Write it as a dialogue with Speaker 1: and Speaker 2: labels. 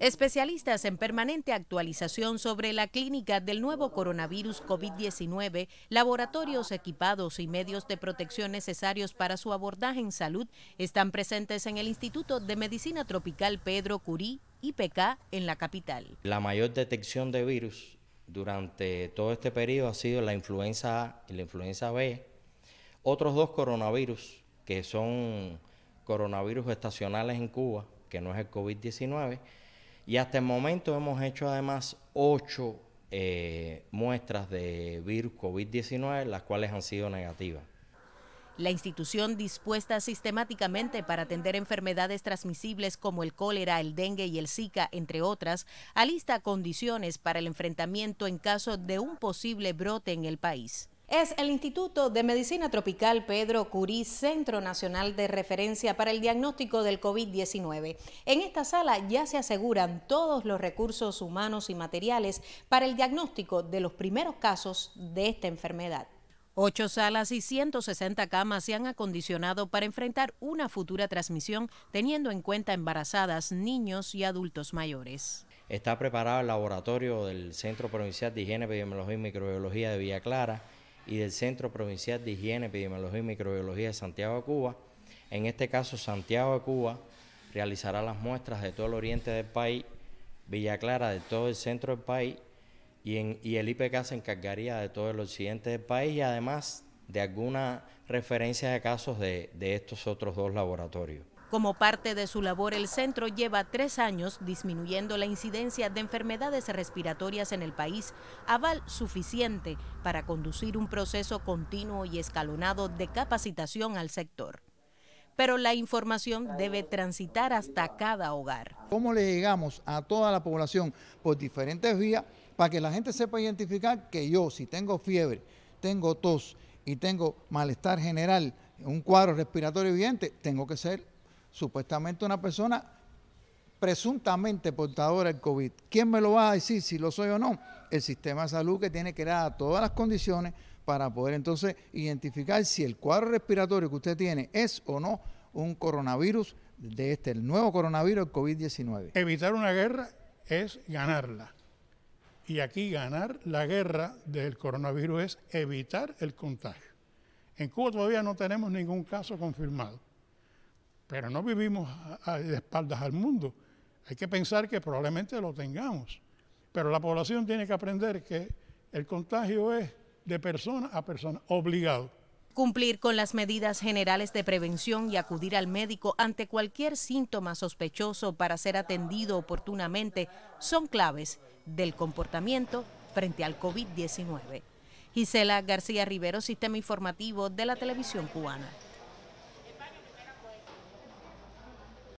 Speaker 1: Especialistas en permanente actualización sobre la clínica del nuevo coronavirus COVID-19, laboratorios equipados y medios de protección necesarios para su abordaje en salud están presentes en el Instituto de Medicina Tropical Pedro Curí, IPK, en la capital.
Speaker 2: La mayor detección de virus durante todo este periodo ha sido la influenza A y la influenza B. Otros dos coronavirus, que son coronavirus estacionales en Cuba, que no es el COVID-19, y hasta el momento hemos hecho además ocho eh, muestras de virus COVID-19, las cuales han sido negativas.
Speaker 1: La institución dispuesta sistemáticamente para atender enfermedades transmisibles como el cólera, el dengue y el Zika, entre otras, alista condiciones para el enfrentamiento en caso de un posible brote en el país. Es el Instituto de Medicina Tropical Pedro Curí, Centro Nacional de Referencia para el Diagnóstico del COVID-19. En esta sala ya se aseguran todos los recursos humanos y materiales para el diagnóstico de los primeros casos de esta enfermedad. Ocho salas y 160 camas se han acondicionado para enfrentar una futura transmisión teniendo en cuenta embarazadas, niños y adultos mayores.
Speaker 2: Está preparado el laboratorio del Centro Provincial de Higiene, Epidemiología y Microbiología de Villa Clara y del Centro Provincial de Higiene, Epidemiología y Microbiología de Santiago de Cuba. En este caso, Santiago de Cuba realizará las muestras de todo el oriente del país, Villa Clara de todo el centro del país y, en, y el IPK se encargaría de todo el occidente del país y además de alguna referencia de casos de, de estos otros dos laboratorios.
Speaker 1: Como parte de su labor, el centro lleva tres años disminuyendo la incidencia de enfermedades respiratorias en el país, aval suficiente para conducir un proceso continuo y escalonado de capacitación al sector. Pero la información debe transitar hasta cada hogar.
Speaker 3: ¿Cómo le llegamos a toda la población por diferentes vías para que la gente sepa identificar que yo, si tengo fiebre, tengo tos y tengo malestar general, un cuadro respiratorio evidente, tengo que ser supuestamente una persona presuntamente portadora del COVID. ¿Quién me lo va a decir si lo soy o no? El sistema de salud que tiene que dar todas las condiciones para poder entonces identificar si el cuadro respiratorio que usted tiene es o no un coronavirus de este, el nuevo coronavirus, el COVID-19.
Speaker 4: Evitar una guerra es ganarla. Y aquí ganar la guerra del coronavirus es evitar el contagio. En Cuba todavía no tenemos ningún caso confirmado pero no vivimos de espaldas al mundo. Hay que pensar que probablemente lo tengamos, pero la población tiene que aprender que el contagio es de persona a persona, obligado.
Speaker 1: Cumplir con las medidas generales de prevención y acudir al médico ante cualquier síntoma sospechoso para ser atendido oportunamente son claves del comportamiento frente al COVID-19. Gisela García Rivero, Sistema Informativo de la Televisión Cubana.